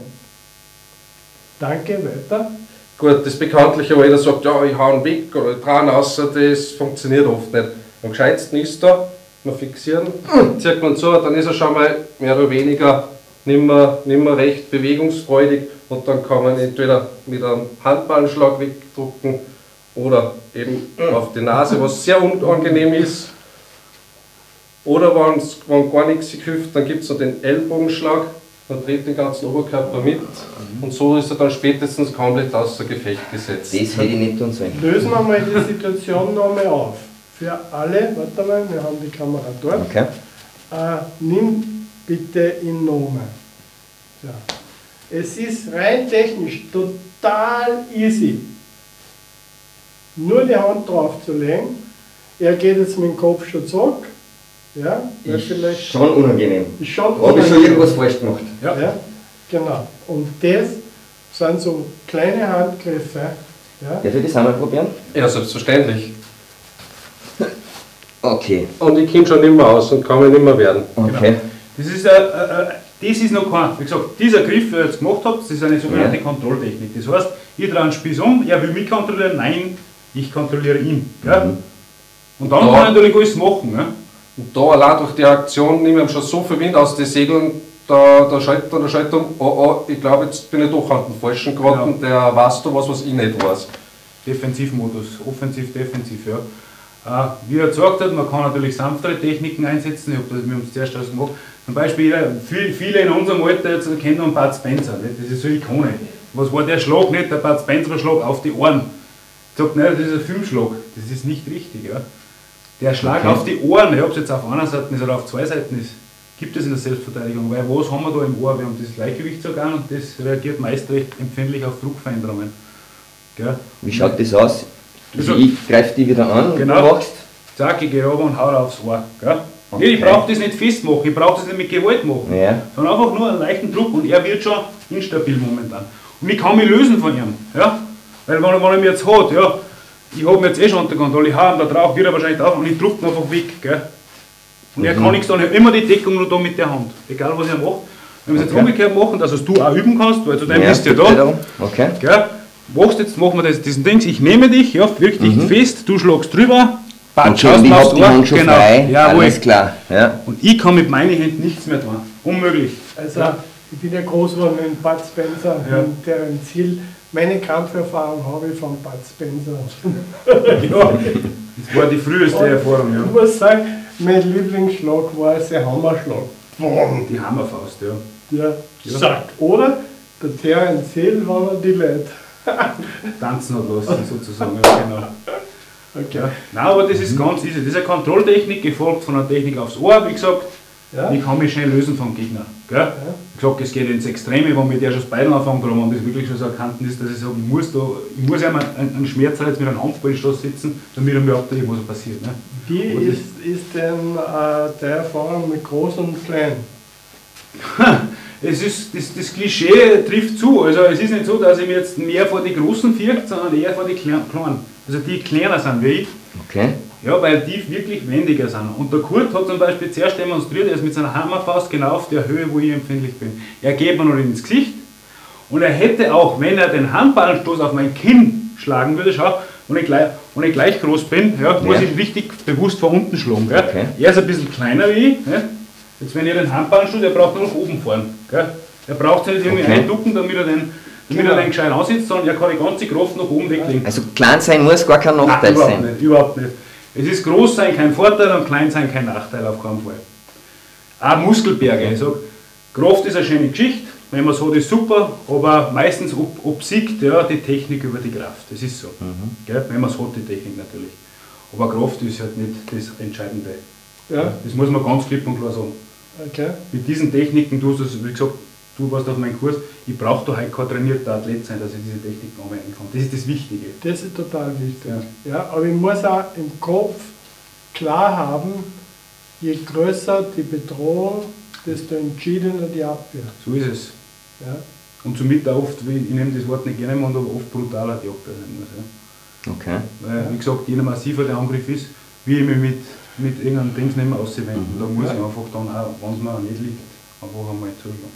Danke, weiter. Gut, das Bekanntliche, wo jeder sagt, ja, ich hau ihn weg oder ich ihn raus, das funktioniert oft nicht. Am gescheitsten ist da, wir fixieren, zieht man so, dann ist er schon mal mehr oder weniger nicht mehr recht bewegungsfreudig und dann kann man entweder mit einem Handballenschlag wegdrucken oder eben auf die Nase, was sehr unangenehm ist. Oder wenn gar nichts hilft, dann gibt es noch den Ellbogenschlag, dann dreht den ganzen Oberkörper mit und so ist er dann spätestens komplett außer Gefecht gesetzt. Das hätte ich nicht tun sollen. Lösen wir mal die Situation nochmal auf. Für alle, warte mal, wir haben die Kamera dort. Okay. Äh, nimm bitte in Nome. Ja. Es ist rein technisch total easy. Nur die Hand drauf zu legen. Er geht jetzt mit dem Kopf schon zurück. Ja, Ist vielleicht schon unangenehm. ist schon Habe ich schon irgendwas falsch gemacht? Ja. Ja, genau. Und das sind so kleine Handgriffe. Ja. Darf ich das einmal probieren? Ja, selbstverständlich. Okay. Und ich komme schon nicht mehr aus und kann mich nicht mehr werden. Okay. Das ist, äh, äh, das ist noch kein, wie gesagt, dieser Griff, den ihr jetzt gemacht habt, das ist eine sogenannte Ja. Kontrolltechnik. Das heißt, ich drehe einen Spieß um, er will mich kontrollieren, nein, ich kontrolliere ihn. Gell? Mhm. Und dann Ja. kann ich natürlich alles machen. Ne? Und da allein durch die Aktion nehmen wir schon so viel Wind aus den Segeln, da, da schaltet dann der Schalter um, oh, oh, ich glaube, jetzt bin ich doch an den Falschen geraten, der weiß da was, was ich nicht weiß. Defensivmodus, offensiv, defensiv, ja. Äh, wie er gesagt hat, man kann natürlich sanftere Techniken einsetzen. Ich habe das, haben es zuerst gemacht. Zum Beispiel, viel, viele in unserem Alter jetzt kennen noch Bud Spencer. Nicht? Das ist so eine Ikone. Was war der Schlag nicht? Der Bud Spencer Schlag auf die Ohren. Sagt, nein, das ist ein Filmschlag. Das ist nicht richtig. Ja? Der Schlag Okay. auf die Ohren, ob es jetzt auf einer Seite ist oder auf zwei Seiten ist, gibt es in der Selbstverteidigung. Weil was haben wir da im Ohr? Wir haben das Gleichgewichtsorgan und das reagiert meist recht empfindlich auf Druckveränderungen. Gell? Wie schaut das aus? Also- ich greife die wieder an Genau. und du machst. Zack, ich gehe runter und hau aufs Ohr. Gell? Okay. Ich brauche das nicht festmachen, ich brauche das nicht mit Gewalt machen. Ja. Sondern einfach nur einen leichten Druck und er wird schon instabil momentan. Und ich kann mich lösen von ihm. Ja? Weil wenn, er- wenn er mich jetzt hat, ja, ich habe ihn jetzt eh schon unter Kontrolle, ihn da drauf, wird er wahrscheinlich drauf und ich drücke ihn einfach weg. Gell? Und er Mhm. kann nichts tun, ich habe immer die Deckung nur da mit der Hand. Egal was er macht. Wenn wir es jetzt Okay. umgekehrt machen, dass es du auch üben kannst, weil zu dem ja, bist du ja da. Okay. Gell? Machst jetzt, machen wir das, diesen Dings, ich nehme dich, ja, wirk dich fest, du schlagst drüber, patsch, Mhm. Okay, und ich habe die Hand schon genau. frei. Jawohl. Alles klar. Ja. Und ich kann mit meinen Händen nichts mehr tun. Unmöglich. Also, ich bin ja groß geworden mit Bud Spencer Ja. und deren Ziel. Meine Kampferfahrung habe ich von Bud Spencer. Ja, das war die früheste Erfahrung, Ich ja. muss sagen, mein Lieblingsschlag war sein Hammerschlag. Boom. Die Hammerfaust, ja. Ja, Ja. sagt. Oder der Terence Hill, er die Leute. Tanzen hat lassen, sozusagen. Ja, genau. Okay. Ja. Nein, aber das ist ganz easy. Das ist eine Kontrolltechnik, gefolgt von einer Technik aufs Ohr, wie gesagt. Ja. Ich kann mich schnell lösen vom Gegner. Gell? Wie gesagt, es geht ins Extreme, wenn mir der schon das Bein anfängt, oder wenn das wirklich schon so erkannt ist, dass ich sage, ich muss, da, ich muss einem einen, einen Schmerz jetzt mit einem Handballstoß sitzen, damit er mir abdreht, was passiert. Ne? Wie ist, ist denn äh, der Erfahrung mit Groß und Klein? Es ist, das, das Klischee trifft zu. Also es ist nicht so, dass ich mir jetzt mehr vor die Großen fürchte, sondern eher vor die Kleinen. Also die kleiner sind wie ich. Okay. Ja, weil die wirklich wendiger sind. Und der Kurt hat zum Beispiel zuerst demonstriert, er ist mit seiner Hammerfaust genau auf der Höhe, wo ich empfindlich bin. Er geht mir noch ins Gesicht und er hätte auch, wenn er den Handballenstoß auf mein Kinn schlagen würde, schau, wenn ich gleich, wenn ich gleich groß bin, ja, muss Ja. ich richtig bewusst von unten schlagen. Gell? Okay. Er ist ein bisschen kleiner wie ich. Ne? Jetzt wenn ihr den Handballenstoß, er braucht nur nach oben fahren. Gell? Er braucht sich nicht irgendwie Okay. einducken, damit er den, damit Genau. er den gescheit ansitzt, sondern er kann die ganze Kraft nach oben weglegen. Also klein sein muss gar kein Nachteil Nein, überhaupt sein. nicht, überhaupt nicht. Es ist groß sein kein Vorteil und klein sein kein Nachteil auf keinen Fall. Auch Muskelberge, ich sag, Kraft ist eine schöne Geschichte, wenn man es hat, ist super, aber meistens ob, obsiegt ja, die Technik über die Kraft. Das ist so. Gell? Wenn man es hat, die Technik natürlich. Aber Kraft ist halt nicht das Entscheidende. Ja, Das muss man ganz klipp und klar sagen. okay. Mit diesen Techniken, du hast es, wie gesagt, du warst auf meinem Kurs, ich brauche da halt kein trainierter Athlet sein, dass ich diese Technik anwenden kann. Das ist das Wichtige. Das ist total wichtig. Ja. aber ich muss auch im Kopf klar haben, je größer die Bedrohung, desto entschiedener die Abwehr. So ist es. Ja. Und somit auch oft, wie- ich nehme das Wort nicht gerne, aber oft brutaler die Abwehr sein muss. Ja. Okay. Weil, wie gesagt, je massiver der Angriff ist, wie ich mich mit, mit irgendeinem Dings nicht mehr auszuwenden. Da muss ich einfach dann auch, wenn es mir auch nicht liegt, einfach einmal zurückgehen.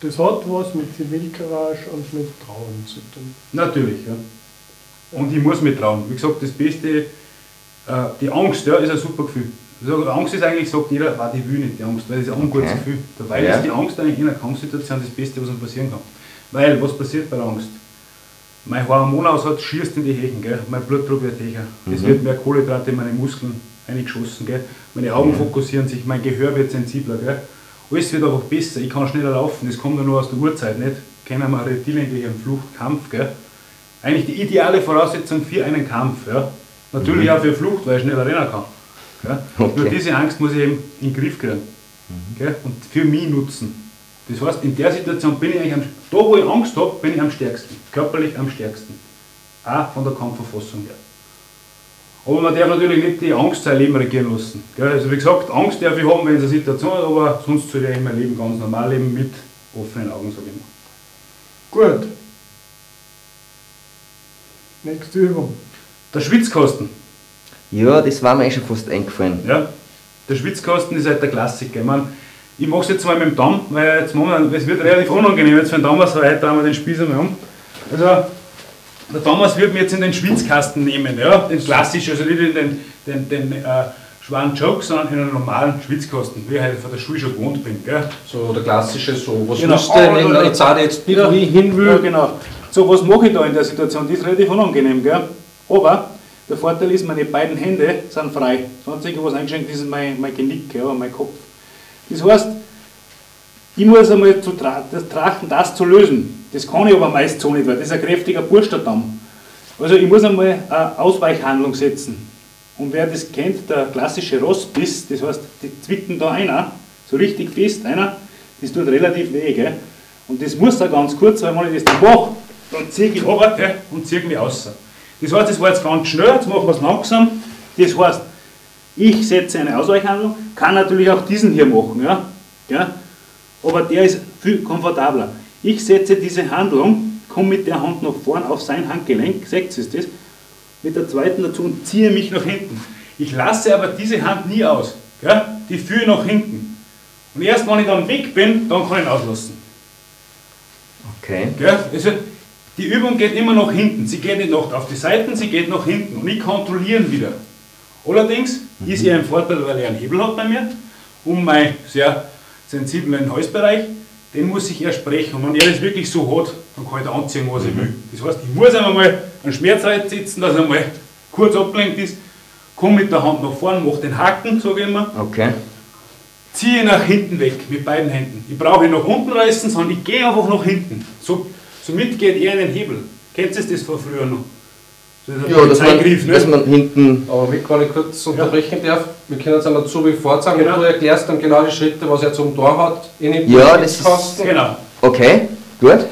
Das hat was mit Zivilcourage und mit Trauen zu tun. Natürlich, ja. Und ich muss mich trauen. Wie gesagt, das Beste, äh, die Angst ja, ist ein super Gefühl. Also, Angst ist eigentlich, sagt jeder, war die will nicht die Angst, weil das ist ein ungutes Okay. Gefühl. Dabei Ja. ist die Angst eigentlich in einer Kampfsituation das Beste, was uns passieren kann. Weil, was passiert bei der Angst? Mein Hormonaushalt schießt in die Hechen, gell? mein Blutdruck wird höher, es Mhm. wird mehr Kohlenhydrate in meine Muskeln eingeschossen, gell? meine Augen fokussieren sich, mein Gehör wird sensibler. Gell? Alles wird einfach besser, ich kann schneller laufen, das kommt ja nur aus der Urzeit nicht. Kennen wir Reptilien, haben Fluchtkampf. Gell? Eigentlich die ideale Voraussetzung für einen Kampf. Ja? Natürlich auch für Flucht, weil ich schneller rennen kann. Gell? Nur Okay. diese Angst muss ich eben in den Griff kriegen. Gell? Und für mich nutzen. Das heißt, in der Situation bin ich eigentlich am, da wo ich Angst habe, bin ich am stärksten. Körperlich am stärksten. Auch von der Kampfverfassung her. Aber man darf natürlich nicht die Angst sein Leben regieren lassen. Gell? Also wie gesagt, Angst darf ich haben, wenn es eine Situation ist, aber sonst soll ich mein Leben ganz normal leben mit offenen Augen, sage ich mal. Gut. Nächste Übung. Der Schwitzkasten. Ja, das war mir eh schon fast eingefallen. Ja? Der Schwitzkasten ist halt der Klassiker. Ich, mein, ich mache es jetzt mal mit dem Damm, weil jetzt wir, es wird relativ unangenehm jetzt für den Thomas, weil heute drehen wir den Spieß einmal um. Also, der Thomas wird mir jetzt in den Schwitzkasten nehmen, ja? den klassischen, also nicht in den, den, den äh, schweren Joke, sondern in einen normalen Schwitzkasten, wie ich halt von der Schule schon gewohnt bin. Gell? So der klassische, so was Genau. müsste, wenn er jetzt auch jetzt nicht wie hin will. Ja, genau. So, was mache ich da in der Situation? Die ist relativ unangenehm, gell? Aber Der Vorteil ist, meine beiden Hände sind frei. Das Einzige, was eingeschränkt ist, ist mein, mein Genick, ja, mein Kopf. Das heißt, ich muss einmal zu tra das trachten, das zu lösen. Das kann ich aber meist so nicht, weil das ist ein kräftiger Burschterdamm. Also ich muss einmal eine Ausweichhandlung setzen. Und wer das kennt, der klassische Rossbiss, das heißt, die zwicken da einer, so richtig fest, einer, das tut relativ weh. Gell? Und das muss da ganz kurz, weil wenn ich das dann mache, dann ziehe ich runter und ziehe mich raus. Das heißt, das war jetzt ganz schnell, jetzt machen wir es langsam. Das heißt, ich setze eine Ausweichhandlung, kann natürlich auch diesen hier machen, ja? Ja? Aber der ist viel komfortabler. Ich setze diese Handlung, komme mit der Hand nach vorn auf sein Handgelenk, seht ihr das, mit der zweiten dazu und ziehe mich nach hinten. Ich lasse aber diese Hand nie aus, gell? die führe nach hinten. Und erst wenn ich dann weg bin, dann kann ich ihn auslassen. Okay. Gell? Also, die Übung geht immer nach hinten. Sie geht nicht nach auf die Seiten, sie geht nach hinten. Und ich kontrolliere wieder. Allerdings mhm. ist er ein Vorteil, weil er einen Hebel hat bei mir, um meinen sehr sensiblen Halsbereich. Den muss ich erst sprechen. Und wenn er das wirklich so hat, dann kann ich da anziehen, was ich will. Das heißt, ich muss einmal einen Schmerzreiz setzen, dass er mal kurz abgelenkt ist, komme mit der Hand nach vorne, mache den Haken, sage ich immer. Okay. Ziehe nach hinten weg mit beiden Händen. Ich brauche ihn nach unten reißen, sondern ich gehe einfach nach hinten. So, somit geht er in den Hebel. Kennt ihr das von früher noch? Ja, dass man, Eingriff, ne? dass man hinten. Aber wenn ich kurz unterbrechen ja. darf, wir können jetzt einmal zu wie vorzeigen genau. und du erklärst dann genau die Schritte, was er zum Tor hat. In den ja, das ist. Genau. Okay, gut.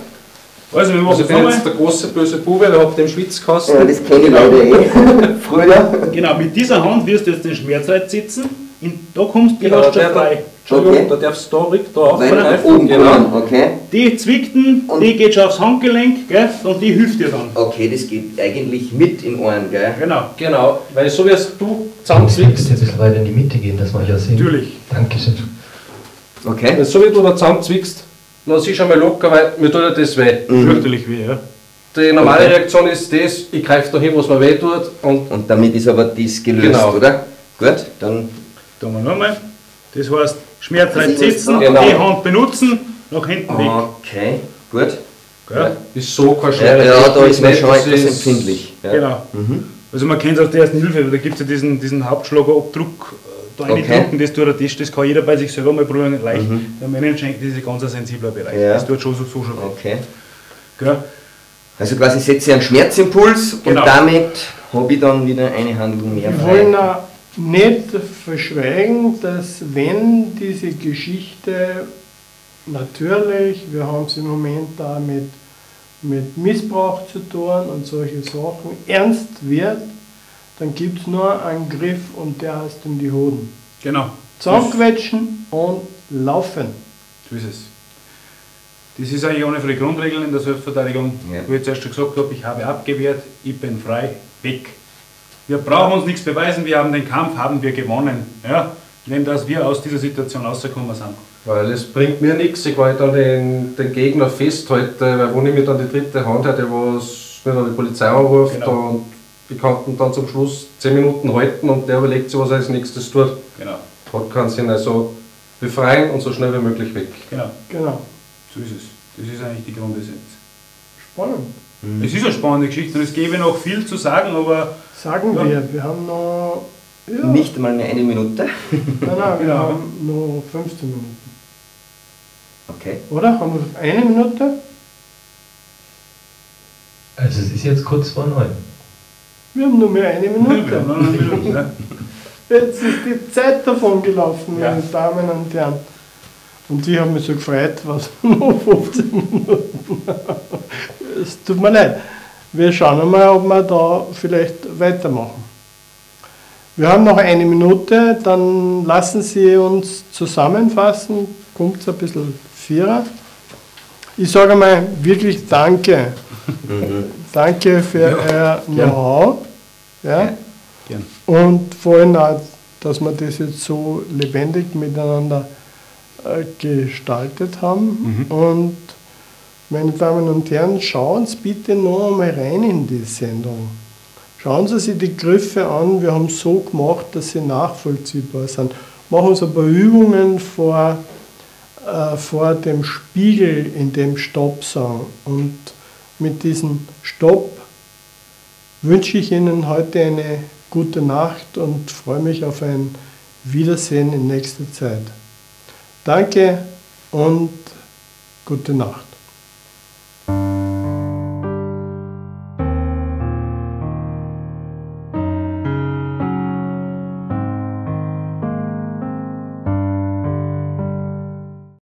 Also, wir machen also ich bin jetzt der große böse Bube, der hat den Schwitzkasten. Ja, das kenne ich leider eh. Früher. Genau, mit dieser Hand wirst du jetzt den Schmerzreiz sitzen. In, da kommst du genau, schon frei. Entschuldigung, okay. da darfst du da ruhig da aufgreifen. Oben, genau. Okay. Die zwickten, und die geht schon aufs Handgelenk gell, und die hilft dir dann. Okay, das geht eigentlich mit in Ohren, gell? Genau. Genau, weil so wie du zusammenzwickst. Ich ein bisschen weiter in die Mitte gehen, dass wir ja sehen. Natürlich. Dankeschön. Okay. So wie du da zusammenzwickst, lass ich schon mal locker, weil mir tut ja das weh. Mhm. Fürchterlich weh, ja. Die normale okay. Reaktion ist das, ich greife da hin, was mir weh tut. Und, und damit ist aber das gelöst, genau. oder? Gut, dann. Tun wir nochmal. Das heißt, Schmerzreiz sitzen, genau. die Hand benutzen, nach hinten weg. Okay, gut. Gell? Ist so kein Ja, ja da ist man schon etwas empfindlich. Ja. Genau. Mhm. Also man kennt es aus der ersten Hilfe, da gibt es ja diesen, diesen Hauptschlagerabdruck da okay. reindrücken, das tut er das, das kann jeder bei sich selber mal probieren, nicht leicht. Mhm. Der Männenschenk, das ist ein ganz sensibler Bereich. Ja. Das tut schon so, so schon Okay. Gell? Also quasi setze ich einen Schmerzimpuls genau. und damit habe ich dann wieder eine Handlung mehr frei. Wir wollen nicht verschweigen, dass wenn diese Geschichte natürlich, wir haben es im Moment da mit, mit Missbrauch zu tun und solche Sachen, ernst wird, dann gibt es nur einen Griff und der heißt in die Hoden. Genau. Zusammenquetschen und laufen. So ist es. Das ist eigentlich eine von den Grundregeln in der Selbstverteidigung. Ja. Wie ich zuerst schon gesagt habe, ich habe abgewehrt, ich bin frei, weg. Wir brauchen uns nichts beweisen, wir haben den Kampf, haben wir gewonnen. Ja? Wenn das wir aus dieser Situation rausgekommen sind. Weil es bringt mir nichts, ich dann den, den Gegner festhalte, weil wenn ich mir dann die dritte Hand hätte, was mir dann die Polizei anruft genau. und ich kann dann zum Schluss 10 Minuten halten und der überlegt sich, was er als nächstes tut. Genau. Hat keinen Sinn. Also befreien und so schnell wie möglich weg. Genau. Genau. So ist es. Das ist eigentlich die Grundessenz. Spannend. Mhm. Es ist eine spannende Geschichte und es gäbe noch viel zu sagen, aber. Sagen ja. wir, wir haben noch. Ja. Nicht einmal eine Minute. nein, nein, wir genau. haben noch 15 Minuten. Okay. Oder? Haben wir eine Minute? Also es ist jetzt kurz vor neun. Wir haben nur mehr eine Minute. Ja, eine Minute Jetzt ist die Zeit davon gelaufen, meine Damen und Herren. Und ich habe mich so gefreut, was noch 15 Minuten. es tut mir leid. Wir schauen mal, ob wir da vielleicht weitermachen. Wir haben noch eine Minute, dann lassen Sie uns zusammenfassen. Kommt es ein bisschen vierer. Ich sage mal wirklich Danke. Danke für ja, Ihr Know-how. Ja. ja. Und vor allem auch, dass wir das jetzt so lebendig miteinander äh, gestaltet haben. Mhm. Und meine Damen und Herren, schauen Sie bitte noch einmal rein in die Sendung. Schauen Sie sich die Griffe an, wir haben so gemacht, dass sie nachvollziehbar sind. Machen Sie ein paar Übungen vor, äh, vor dem Spiegel in dem Stopp sagen. Und mit diesem Stopp wünsche ich Ihnen heute eine gute Nacht und freue mich auf ein Wiedersehen in nächster Zeit. Danke und gute Nacht.